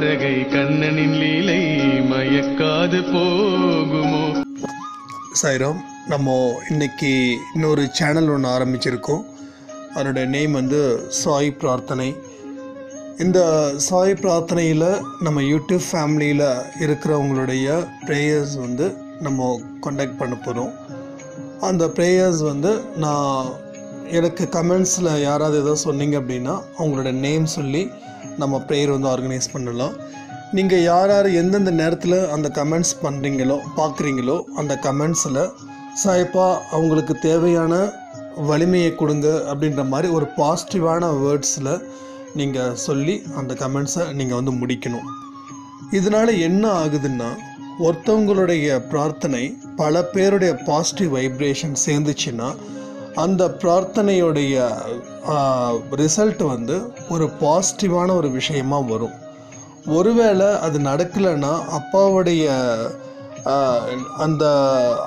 தாரகை கண்ணனின் லீலை மயக்காது போகுமோ? சாய்ராம் நம்ம இன்னைக்கு இன்னொரு சேனல் ஒன்று ஆரம்பிச்சிருக்கோம். அதோட நேம் வந்து சாய் பிரார்த்தனை. இந்த சாய் பிரார்த்தனையில் நம்ம யூடியூப் ஃபேமிலியில் இருக்கிறவங்களுடைய ப்ரேயர்ஸ் வந்து நம்ம கண்டக்ட் பண்ண போகிறோம் அந்த ப்ரேயர்ஸ் வந்து நான் எனக்கு கமெண்ட்ஸில் யாராவது ஏதோ சொன்னீங்க அப்படின்னா அவங்களோட நேம் சொல்லி நம்ம ப்ரேயர் வந்து ஆர்கனைஸ் பண்ணலாம். நீங்கள் யார் யார் எந்தெந்த நேரத்தில் அந்த கமெண்ட்ஸ் பண்ணுறீங்களோ பார்க்குறீங்களோ அந்த கமெண்ட்ஸில் சாய்ப்பா அவங்களுக்கு தேவையான வலிமையை கொடுங்க அப்படின்ற மாதிரி ஒரு பாசிட்டிவான வேர்ட்ஸில் நீங்கள் சொல்லி அந்த கமெண்ட்ஸை நீங்கள் வந்து முடிக்கணும். இதனால் என்ன ஆகுதுன்னா ஒருத்தவங்களுடைய பிரார்த்தனை பல பேருடைய பாசிட்டிவ் வைப்ரேஷன் சேர்ந்துச்சுன்னா அந்த பிரார்த்தனையுடைய ரிசல்ட் வந்து ஒரு பாசிட்டிவான ஒரு விஷயமா வரும். ஒருவேளை அது நடக்கலைன்னா அப்பாவுடைய அந்த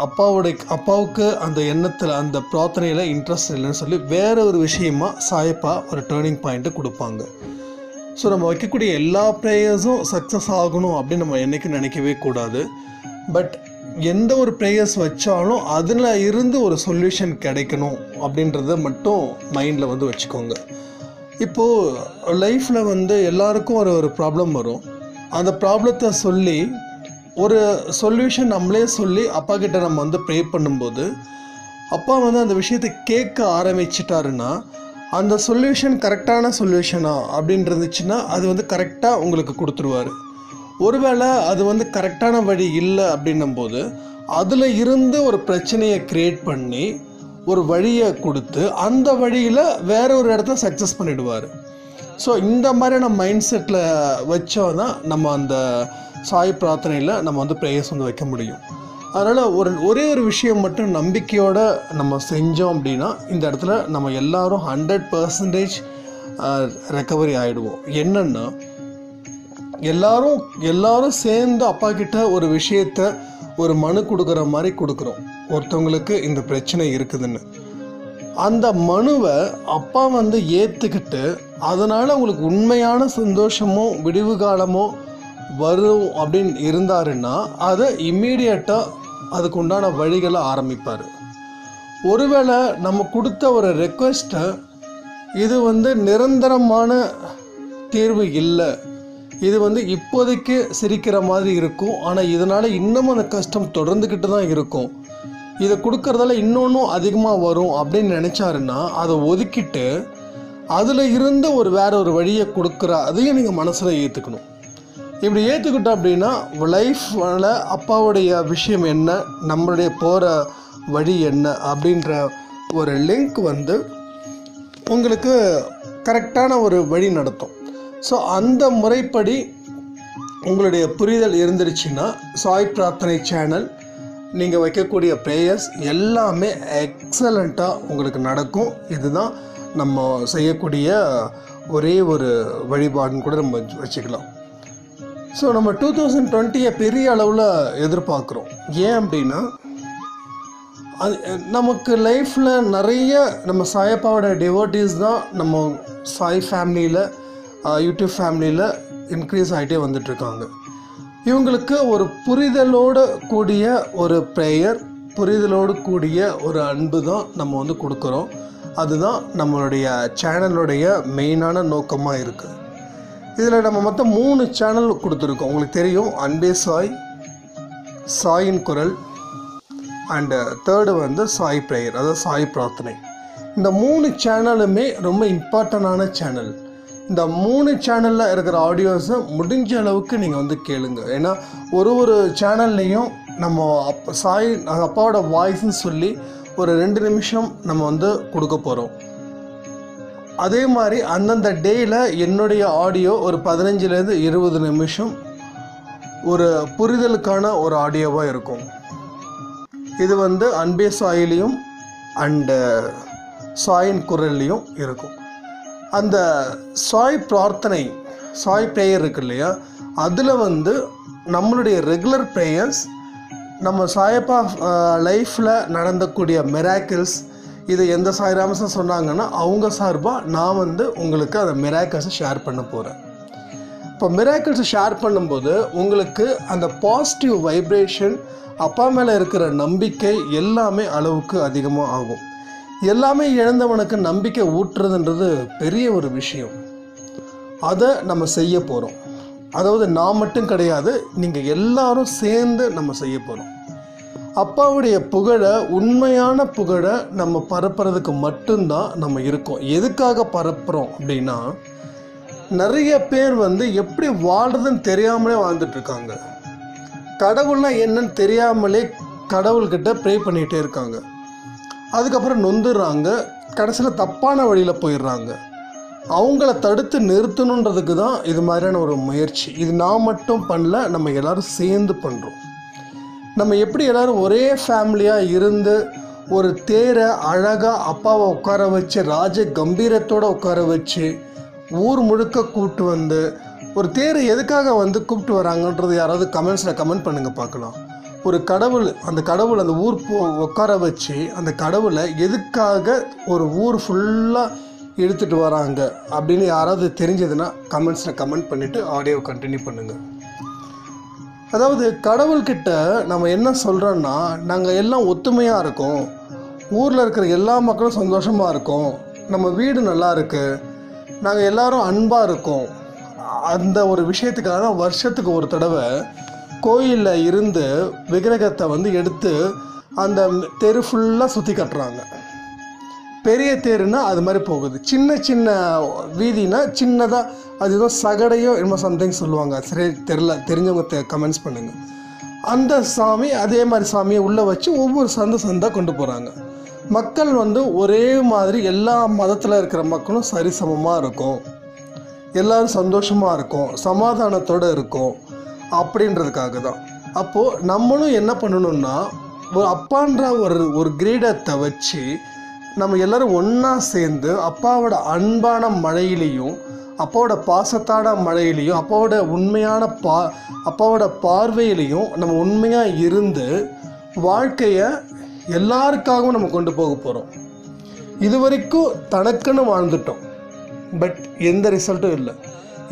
அப்பாவுடைய அப்பாவுக்கு அந்த எண்ணத்தில் அந்த பிரார்த்தனையில் இன்ட்ரெஸ்ட் இல்லைன்னு சொல்லி வேற ஒரு விஷயமா சாயப்பா ஒரு டேர்னிங் பாயிண்ட்டு கொடுப்பாங்க. ஸோ நம்ம வைக்கக்கூடிய எல்லா ப்ரேயர்ஸும் சக்ஸஸ் ஆகணும் அப்படின்னு நம்ம என்றைக்கும் நினைக்கவே கூடாது. பட் எந்த ஒரு ப்ரேயர்ஸ் வச்சாலும் அதில் இருந்து ஒரு சொல்யூஷன் கிடைக்கணும் அப்படின்றத மட்டும் மைண்டில் வந்து வச்சுக்கோங்க. இப்போது லைஃப்பில் வந்து எல்லாருக்கும் ஒரு ஒரு ப்ராப்ளம் வரும். அந்த ப்ராப்ளத்தை சொல்லி ஒரு சொல்யூஷன் நம்மளே சொல்லி அப்பா கிட்ட நம்ம வந்து ப்ரே பண்ணும்போது அப்பா வந்து அந்த விஷயத்தை கேட்க ஆரம்பிச்சிட்டாருன்னா அந்த சொல்யூஷன் கரெக்டான சொல்யூஷனா அப்படின்னு இருந்துச்சுன்னா அது வந்து கரெக்டாக உங்களுக்கு கொடுத்துருவாரு. ஒருவேளை அது வந்து கரெக்டான வழி இல்லை அப்படின்னும் போது அதில் இருந்து ஒரு பிரச்சனையை க்ரியேட் பண்ணி ஒரு வழியை கொடுத்து அந்த வழியில் வேற ஒரு இடத்த சக்ஸஸ் பண்ணிடுவார். ஸோ இந்த மாதிரியான மைண்ட் செட்டில் வச்சோம் தான் நம்ம அந்த சாய் பிரார்த்தனையில் நம்ம வந்து ப்ரேயர்ஸ் வந்து வைக்க முடியும். அதனால் ஒரு ஒரே ஒரு விஷயம் மட்டும் நம்பிக்கையோடு நம்ம செஞ்சோம் அப்படின்னா இந்த இடத்துல நம்ம எல்லாரும் ஹண்ட்ரட் பர்சன்டேஜ் ரெக்கவரி ஆகிடுவோம் என்னென்னா எல்லாரும் எல்லாரும் சேர்ந்து அப்பா கிட்ட ஒரு விஷயத்த ஒரு மனு கொடுக்குற மாதிரி கொடுக்குறோம். ஒருத்தவங்களுக்கு இந்த பிரச்சனை இருக்குதுன்னு. அந்த மனுவை அப்பா வந்து ஏற்றுக்கிட்டு அதனால் உங்களுக்கு உண்மையான சந்தோஷமோ விடிவு காலமோ வரும் அப்படின்னு இருந்தாருன்னா அதை இம்மீடியட்டாக அதுக்கு உண்டான வழிகளை ஆரம்பிப்பார். ஒருவேளை நம்ம கொடுத்த ஒரு ரெக்வெஸ்ட்டை இது வந்து நிரந்தரமான தீர்வு இல்லை. இது வந்து இப்போதைக்கு சிரிக்கிற மாதிரி இருக்கும். ஆனால் இதனால் இன்னமும் அந்த கஷ்டம் தொடர்ந்துக்கிட்டு தான் இருக்கும். இதை கொடுக்கறதால இன்னொன்றும் அதிகமாக வரும் அப்படின்னு நினச்சாருன்னா அதை ஒதுக்கிட்டு அதில் இருந்து ஒரு வேற ஒரு வழியை கொடுக்குற அதையும் நீங்கள் மனசில் ஏற்றுக்கணும் இப்படி ஏற்றுக்கிட்டோம் அப்படின்னா லைஃப்பில் அப்பாவுடைய விஷயம் என்ன நம்மளுடைய போகிற வழி என்ன அப்படின்ற ஒரு லிங்க் வந்து உங்களுக்கு கரெக்டான ஒரு வழி நடத்தும். ஸோ அந்த முறைப்படி உங்களுடைய புரிதல் இருந்துருச்சுன்னா சாய் பிரார்த்தனை சேனல் நீங்கள் வைக்கக்கூடிய ப்ரேயர்ஸ் எல்லாமே எக்ஸலண்ட்டாக உங்களுக்கு நடக்கும். இதுதான் நம்ம செய்யக்கூடிய ஒரே ஒரு வழிபாடுன்னு கூட நம்ம வச்சுக்கலாம். ஸோ நம்ம டூ தௌசண்ட் டுவெண்ட்டியை பெரிய அளவில் எதிர்பார்க்குறோம். ஏன் அப்படின்னா அது நமக்கு லைஃப்பில் நிறைய நம்ம சாயப்பாவோட டிவோட்டிஸ் தான் நம்ம சாய் ஃபேமிலியில் யூடியூப் ஃபேமிலியில் இன்க்ரீஸ் ஆகிட்டே வந்துட்டுருக்காங்க. இவங்களுக்கு ஒரு புரிதலோடு கூடிய ஒரு ப்ரேயர் புரிதலோடு கூடிய ஒரு அன்பு தான் நம்ம வந்து கொடுக்குறோம். அதுதான் நம்மளுடைய சேனலுடைய மெயினான நோக்கமாக இருக்குது இதில் நம்ம மொத்தம் மூணு சேனல் கொடுத்துருக்கோம். உங்களுக்கு தெரியும் அன்பே சாய் சாயின் குரல் அண்டு தேர்டு வந்து சாய் ப்ரேயர் அதாவது சாய் பிரார்த்தனை. இந்த மூணு சேனலுமே ரொம்ப இம்பார்ட்டண்டான சேனல் இந்த மூணு சேனலில் இருக்கிற ஆடியோஸை முடிஞ்ச அளவுக்கு நீங்கள் வந்து கேளுங்க. ஏன்னா ஒரு ஒரு சேனல்லையும் நம்ம அப் சாய் அப்பாவோட வாய்ஸ்ன்னு சொல்லி ஒரு ரெண்டு நிமிஷம் நம்ம வந்து கொடுக்க போகிறோம் அதே மாதிரி அந்தந்த டேயில் என்னுடைய ஆடியோ ஒரு பதினஞ்சுலேருந்து இருபது நிமிஷம் ஒரு புரிதலுக்கான ஒரு ஆடியோவாக இருக்கும். இது வந்து அன்பே சாயிலையும் அண்டு சாயின் குரல்லையும் இருக்கும். அந்த சாய் பிரார்த்தனை சாய் ப்ரேயர் இருக்கு இல்லையா? அதில் வந்து நம்மளுடைய ரெகுலர் ப்ரேயர்ஸ் நம்ம சாயப்பா லைஃப்பில் நடந்தக்கூடிய மிராக்கிள்ஸ் இது எந்த சாய்ராமஸும் சொன்னாங்கன்னா அவங்க சார்பாக நான் வந்து உங்களுக்கு அந்த மிராக்கிள்ஸை ஷேர் பண்ண போகிறேன் இப்போ மிராக்கிள்ஸை ஷேர் பண்ணும்போது உங்களுக்கு அந்த பாசிட்டிவ் வைப்ரேஷன் அப்பா மேலே இருக்கிற நம்பிக்கை எல்லாமே அளவுக்கு அதிகமாக ஆகும். எல்லாமே இழந்தவனுக்கு நம்பிக்கை ஊட்டுறதுன்றது பெரிய ஒரு விஷயம். அதை நம்ம செய்ய போகிறோம் அதாவது நான் மட்டும் கிடையாது நீங்கள் எல்லாரும் சேர்ந்து நம்ம செய்ய போகிறோம் அப்பாவுடைய புகழை உண்மையான புகழை நம்ம பரப்புறதுக்கு மட்டும்தான் நம்ம இருக்கோம். எதுக்காக பரப்புகிறோம் அப்படின்னா நிறைய பேர் வந்து எப்படி வாழ்றதுன்னு தெரியாமலே வாழ்ந்துட்டுருக்காங்க கடவுள்னால் என்னன்னு தெரியாமலே கடவுள்கிட்ட ப்ரே பண்ணிகிட்டே இருக்காங்க. அதுக்கப்புறம் நொந்துடுறாங்க. கடைசியில் தப்பான வழியில் போயிடுறாங்க. அவங்கள தடுத்து நிறுத்தணுன்றதுக்கு தான் இது மாதிரியான ஒரு முயற்சி. இது நான் மட்டும் பண்ணல நம்ம எல்லாரும் சேர்ந்து பண்ணுறோம் நம்ம எப்படி எல்லோரும் ஒரே ஃபேமிலியாக இருந்து ஒரு தேரை அழகாக அப்பாவை உட்கார வச்சு ராஜ கம்பீரத்தோடு உட்கார வச்சு ஊர் முழுக்க கூப்பிட்டு வந்து ஒரு தேரை எதுக்காக வந்து கூப்பிட்டு வராங்கன்றது யாராவது கமெண்ட்ஸில் கமெண்ட் பண்ணுங்கள் பார்க்கலாம். ஒரு கடவுள் அந்த கடவுள் அந்த ஊர் போ உட்கார வச்சு அந்த கடவுளை எதுக்காக ஒரு ஊர் ஃபுல்லாக இழுத்துட்டு வராங்க அப்படின்னு யாராவது தெரிஞ்சதுன்னா கமெண்ட்ஸில் கமெண்ட் பண்ணிவிட்டு ஆடியோ கண்டினியூ பண்ணுங்கள் அதாவது கடவுள்கிட்ட நம்ம என்ன சொல்கிறோன்னா நாங்கள் எல்லாம் ஒத்துமையாக இருக்கோம். ஊரில் இருக்கிற எல்லா மக்களும் சந்தோஷமாக இருக்கோம். நம்ம வீடு நல்லா இருக்கு. நாங்கள் எல்லாரும் அன்பாக இருக்கோம். அந்த ஒரு விஷயத்துக்காக தான் வருஷத்துக்கு ஒரு தடவை கோயிலில் இருந்து விக்கிரகத்தை வந்து எடுத்து அந்த தெரு ஃபுல்லாக சுற்றி கட்டுறாங்க. பெரிய தேருன்னா அது மாதிரி போகுது. சின்ன சின்ன வீதினா சின்னதாக அது ஏதோ சகடையோ என்னமோ சம்திங் சொல்லுவாங்க. சரி தெரில தெரிஞ்சவங்க கமெண்ட்ஸ் பண்ணுங்கள் அந்த சாமி அதே மாதிரி சாமியை உள்ளே வச்சு ஒவ்வொரு சந்த சந்தாக கொண்டு போகிறாங்க மக்கள் வந்து ஒரே மாதிரி எல்லா மதத்தில் இருக்கிற மக்களும் சரிசமமாக இருக்கும். எல்லோரும் சந்தோஷமாக இருக்கும். சமாதானத்தோடு இருக்கும். அப்படின்றதுக்காக தான் அப்போது நம்மளும் என்ன பண்ணணும்னா ஒரு அப்பான்ற ஒரு ஒரு கிரீடத்தை வச்சு நம்ம எல்லோரும் ஒன்றா சேர்ந்து அப்பாவோட அன்பான மழையிலையும் அப்பாவோட பாசத்தான மழையிலையும் அப்பாவோட உண்மையான பா அப்பாவோட பார்வையிலையும் நம்ம உண்மையாக இருந்து வாழ்க்கையை எல்லாருக்காகவும் நம்ம கொண்டு போக போகிறோம் இது வரைக்கும் தனக்குன்னு வாழ்ந்துட்டோம். பட் எந்த ரிசல்ட்டும் இல்லை.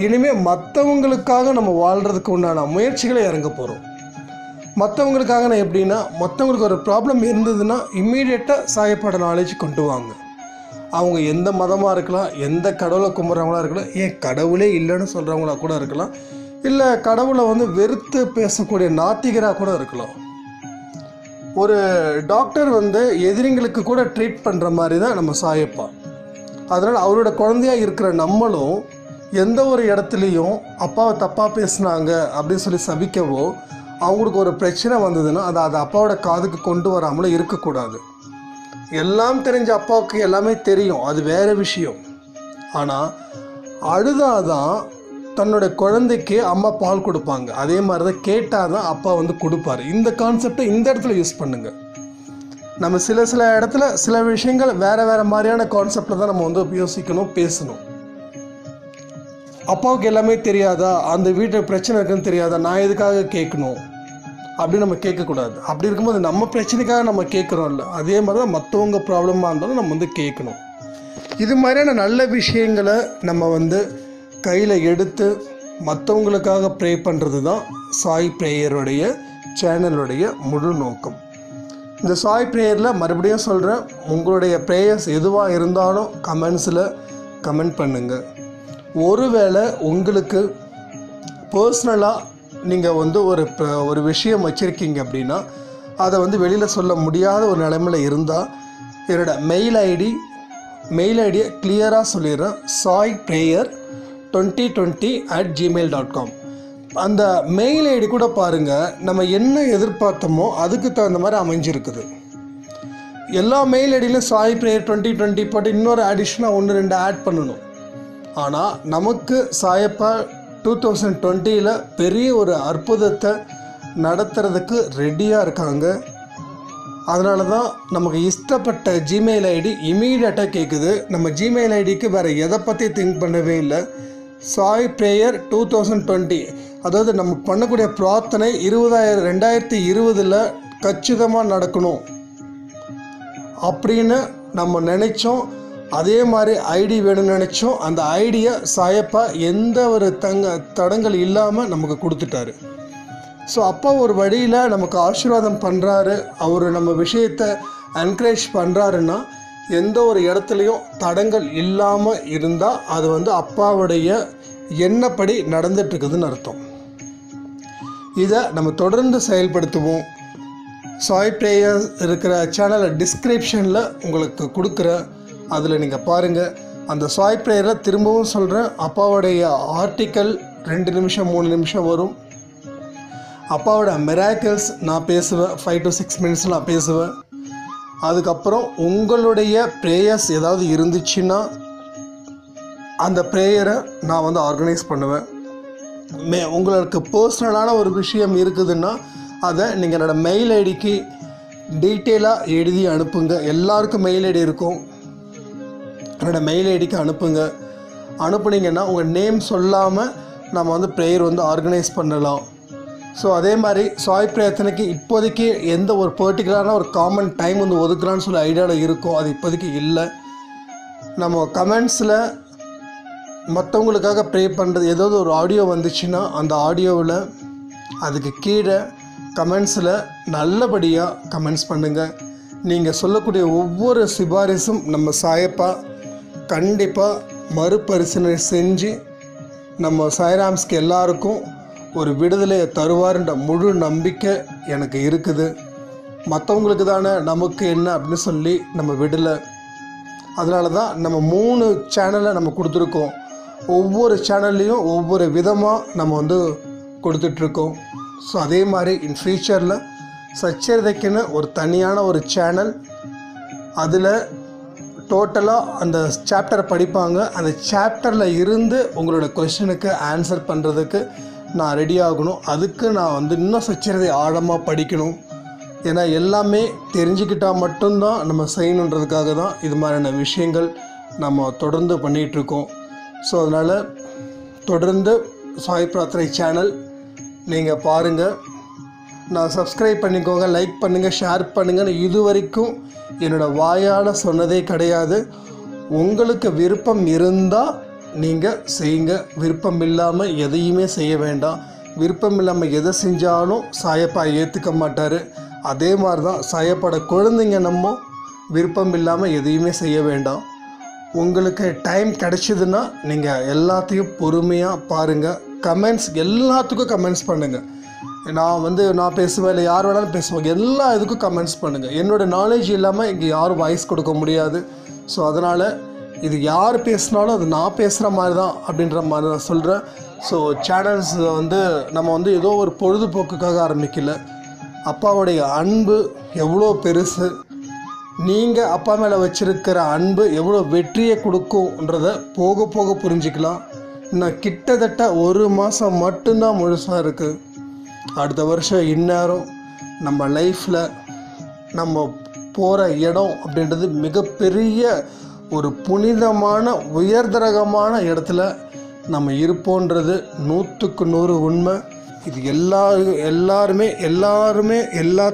இனிமேல் மற்றவங்களுக்காக நம்ம வாழ்கிறதுக்கு உண்டான முயற்சிகளை இறங்க போகிறோம் மற்றவங்களுக்காக நான் எப்படின்னா மற்றவங்களுக்கு ஒரு ப்ராப்ளம் இருந்ததுன்னா இம்மீடியட்டாக சாயப்பாட நாலேஜ் கொண்டு வாங்க. அவங்க எந்த மதமாக இருக்கலாம் எந்த கடவுளை கும்பிட்றவங்களா இருக்கலாம் ஏன் கடவுளே இல்லைன்னு சொல்கிறவங்களா கூட இருக்கலாம் இல்லை கடவுளை வந்து வெறுத்து பேசக்கூடிய நாத்திகராக கூட இருக்கலாம். ஒரு டாக்டர் வந்து எதிரிங்களுக்கு கூட ட்ரீட் பண்ணுற மாதிரி தான் நம்ம சாயப்பா. அதனால் அவரோட குழந்தையா இருக்கிற நம்மளும் எந்த ஒரு இடத்துலையும் அப்பாவை தப்பாக பேசுனாங்க அப்படின்னு சொல்லி சபிக்கவோ அவங்களுக்கு ஒரு பிரச்சனை வந்ததுன்னா அதை அதை அப்பாவோட காதுக்கு கொண்டு வராமலும் இருக்கக்கூடாது. எல்லாம் தெரிஞ்ச அப்பாவுக்கு எல்லாமே தெரியும் அது வேற விஷயம். ஆனால் அழுதாதான் தன்னோட குழந்தைக்கு அம்மா பால் கொடுப்பாங்க. அதே மாதிரி தான் கேட்டால் தான் அப்பா வந்து கொடுப்பாரு. இந்த கான்செப்டை இந்த இடத்துல யூஸ் பண்ணுங்கள் நம்ம சில சில இடத்துல சில விஷயங்கள் வேறு வேறு மாதிரியான கான்செப்டில் தான் நம்ம வந்து யோசிக்கணும் பேசணும். அப்பாவுக்கு எல்லாமே தெரியாதா? அந்த வீட்டில் பிரச்சனை இருக்குன்னு தெரியாதா? நான் எதுக்காக கேட்கணும்? அப்படின்னு நம்ம கேட்கக்கூடாது. அப்படி இருக்கும்போது நம்ம பிரச்சனைக்காக நம்ம கேட்குறோம்ல. அதே மாதிரி தான் மற்றவங்க ப்ராப்ளமாக இருந்தாலும் நம்ம வந்து கேட்கணும். இது மாதிரியான நல்ல விஷயங்களை நம்ம வந்து கையில் எடுத்து மற்றவங்களுக்காக ப்ரே பண்ணுறது தான் சாய் ப்ரேயருடைய சேனலுடைய முழு நோக்கம். இந்த சாய் ப்ரேயரில் மறுபடியும் சொல்கிறேன் உங்களுடைய ப்ரேயர்ஸ் எதுவாக இருந்தாலும் கமெண்ட்ஸில் கமெண்ட் பண்ணுங்கள் ஒருவேளை உங்களுக்கு பர்சனலாக நீங்கள் வந்து ஒரு ப- ஒரு விஷயம் வச்சுருக்கீங்க அப்படின்னா அதை வந்து வெளியில் சொல்ல முடியாத ஒரு நிலைமையில் இருந்தால் என்னோட மெயில் ஐடி மெயில் ஐடியை கிளியராக சொல்லிடுறேன். Sai Prayer twenty twenty at Gmail dot com அந்த மெயில் ஐடி கூட பாருங்கள் நம்ம என்ன எதிர்பார்த்தோமோ அதுக்கு தகுந்த மாதிரி அமைஞ்சிருக்குது. எல்லா மெயில் ஐடியிலும் சாய் ப்ரேயர் டுவெண்ட்டி டுவெண்ட்டி போட்டு இன்னொரு அடிஷனாக ஒன்று ரெண்டு ஆட் பண்ணணும். ஆனால் நமக்கு சாயப்பா டூ தௌசண்ட் டுவெண்ட்டியில் பெரிய ஒரு அற்புதத்தை நடத்துறதுக்கு ரெடியாக இருக்காங்க. அதனால தான் நமக்கு இஷ்டப்பட்ட ஜிமெயில் ஐடி இமீடியட்டாக கேட்குது நம்ம ஜிமெயில் ஐடிக்கு வேறு எதை பற்றி திங்க் பண்ணவே இல்லை. Sai Prayer two thousand twenty அதாவது நம்ம பண்ணக்கூடிய பிரார்த்தனை இருபதாயிரம் ரெண்டாயிரத்தி இருபதில் கச்சிதமாக நடக்கணும். அப்படின்னு நம்ம நினைச்சோம். அதே மாதிரி ஐடி வேணும்னு நினச்சோம். அந்த ஐடியை சாயப்பா எந்த ஒரு தங்க தடங்கள் இல்லாமல் நமக்கு கொடுத்துட்டாரு. ஸோ அப்பா ஒரு வழியில் நமக்கு ஆசீர்வாதம் பண்ணுறாரு அவர் நம்ம விஷயத்தை என்கரேஜ் பண்ணுறாருன்னா எந்த ஒரு இடத்துலையும் தடங்கள் இல்லாமல் இருந்தால் அது வந்து அப்பாவுடைய எண்ணப்படி நடந்துட்டுருக்குதுன்னு அர்த்தம். இதை நம்ம தொடர்ந்து செயல்படுத்துவோம். சாய் பிரேயர் இருக்கிற சேனலை டிஸ்கிரிப்ஷனில் உங்களுக்கு கொடுக்குற அதில் நீங்கள் பாருங்கள் அந்த சாய் ப்ரேயரை திரும்பவும் சொல்கிறேன் அப்பாவுடைய ஆர்டிக்கல் ரெண்டு நிமிஷம் மூணு நிமிஷம் வரும். அப்பாவோட மெராக்கிள்ஸ் நான் பேசுவேன். ஃபைவ் டு சிக்ஸ் மினிட்ஸ் நான் பேசுவேன். அதுக்கப்புறம் உங்களுடைய ப்ரேயர்ஸ் ஏதாவது இருந்துச்சுன்னா அந்த ப்ரேயரை நான் வந்து ஆர்கனைஸ் பண்ணுவேன். மே உங்களுக்கு பர்சனலான ஒரு விஷயம் இருக்குதுன்னா அதை நீங்கள் என்னோடய மெயில் ஐடிக்கு டீட்டெயிலாக எழுதி அனுப்புங்க. எல்லாருக்கும் மெயில் ஐடி இருக்கும். என்னோட மெயில் ஐடிக்கு அனுப்புங்க. அனுப்புனீங்கன்னா உங்கள் நேம் சொல்லாமல் நம்ம வந்து ப்ரேயர் வந்து ஆர்கனைஸ் பண்ணலாம். ஸோ அதே மாதிரி சாய் பிரயத்தனைக்கு இப்போதைக்கு எந்த ஒரு பர்டிகுலரான ஒரு காமன் டைம் வந்து ஒதுக்குறான்னு சொல்லி ஐடியாவில் இருக்கும் அது இப்போதைக்கு இல்லை. நம்ம கமெண்ட்ஸில் மற்றவங்களுக்காக ப்ரே பண்ணுறது ஏதாவது ஒரு ஆடியோ வந்துச்சுன்னா அந்த ஆடியோவில் அதுக்கு கீழே கமெண்ட்ஸில் நல்லபடியாக கமெண்ட்ஸ் பண்ணுங்கள் நீங்கள் சொல்லக்கூடிய ஒவ்வொரு சிபாரிசும் நம்ம சாயப்பா கண்டிப்பாக மறுபரிசீலனை செஞ்சு நம்ம சாய்ராம்ஸ்க்கு எல்லாருக்கும் ஒரு விடுதலையை தருவார்ன்ற முழு நம்பிக்கை எனக்கு இருக்குது. மற்றவங்களுக்கு தானே நமக்கு என்ன அப்படின்னு சொல்லி நம்ம விடலை. அதனால தான் நம்ம மூணு சேனலை நம்ம கொடுத்துருக்கோம். ஒவ்வொரு சேனல்லையும் ஒவ்வொரு விதமாக நம்ம வந்து கொடுத்துட்ருக்கோம். ஸோ அதே மாதிரி இன் ஃப்யூச்சரில் சச்சரிதைக்குன்னு ஒரு தனியான ஒரு சேனல் அதில் டோட்டலாக அந்த சாப்டரை படிப்பாங்க. அந்த சாப்டரில் இருந்து உங்களோட கொஷனுக்கு ஆன்சர் பண்ணுறதுக்கு நான் ரெடி ஆகணும். அதுக்கு நான் வந்து இன்னும் சச்சரதை ஆழமாக படிக்கணும். ஏன்னா எல்லாமே தெரிஞ்சுக்கிட்டால் மட்டும்தான் நம்ம செய்யணுன்றதுக்காக தான் இது மாதிரியான விஷயங்கள் நம்ம தொடர்ந்து பண்ணிகிட்ருக்கோம். ஸோ அதனால் தொடர்ந்து சாய் பிரார்த்தனை சேனல் நீங்கள் பாருங்கள் நான் சப்ஸ்கிரைப் பண்ணிக்கோங்க லைக் பண்ணுங்கள் ஷேர் பண்ணுங்கன்னு இது வரைக்கும் என்னோடய வாயால் சொன்னதே கிடையாது. உங்களுக்கு விருப்பம் இருந்தால் நீங்கள் செய்யுங்க. விருப்பம் இல்லாமல் எதையுமே செய்ய வேண்டாம். விருப்பம் இல்லாமல் எதை செஞ்சாலும் சாயப்பா ஏற்றுக்க மாட்டார். அதே மாதிரி தான் சாயப்பாட குழந்தைங்க நம்ம விருப்பம் இல்லாமல் எதையுமே செய்ய வேண்டாம். உங்களுக்கு டைம் கிடைச்சிதுன்னா நீங்கள் எல்லாத்தையும் பொறுமையாக பாருங்கள் கமெண்ட்ஸ் எல்லாத்துக்கும் கமெண்ட்ஸ் பண்ணுங்கள் நான் வந்து நான் பேசுவேன் இல்லை யார் வேணாலும் பேசுவாங்க. எல்லா இதுக்கும் கமெண்ட்ஸ் பண்ணுங்கள் என்னோட நாலேஜ் இல்லாமல் இங்கே யாரும் வாய்ஸ் கொடுக்க முடியாது. ஸோ அதனால் இது யார் பேசினாலும் அது நான் பேசுகிற மாதிரி தான் அப்படின்ற மாதிரி நான் சொல்கிறேன் ஸோ சேனல்ஸ் வந்து நம்ம வந்து ஏதோ ஒரு பொழுதுபோக்குக்காக ஆரம்பிக்கல. அப்பாவுடைய அன்பு எவ்வளோ பெருசு. நீங்கள் அப்பா மேலே வச்சுருக்கிற அன்பு எவ்வளோ வெற்றியை கொடுக்கும்ன்றத போக போக புரிஞ்சுக்கலாம். இன்னும் கிட்டத்தட்ட ஒரு மாதம் மட்டும்தான் முழுசாக இருக்குது அடுத்த வருஷம் இந்நேரம் நம்ம லைஃப்பில் நம்ம போகிற இடம் அப்படின்றது மிகப்பெரிய ஒரு புனிதமான உயர்தரகமான இடத்துல நம்ம இருப்போன்றது நூற்றுக்கு நூறு உண்மை. இது எல்லா எல்லாருமே எல்லாருமே எல்லா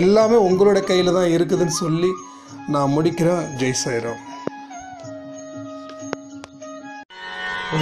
எல்லாமே உங்களோட கையில் தான் இருக்குதுன்னு சொல்லி நான் முடிக்கிறேன். ஜெய் சாய்ராம். ॐ